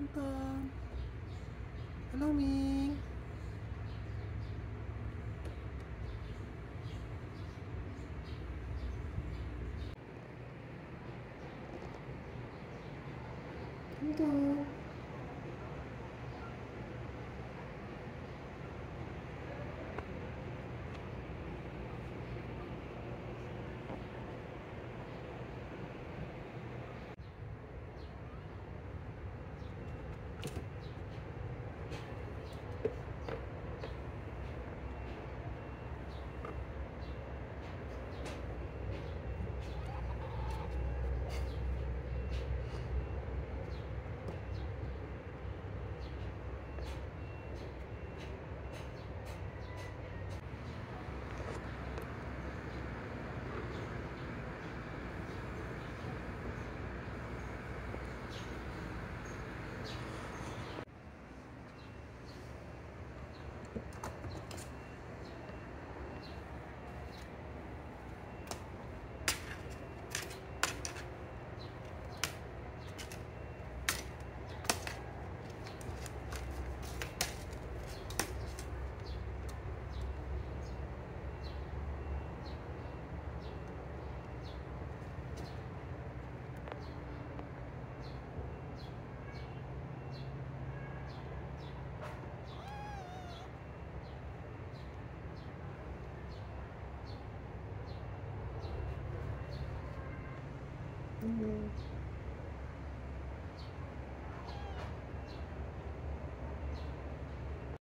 톰톰 할로미 톰톰 Mm-hmm.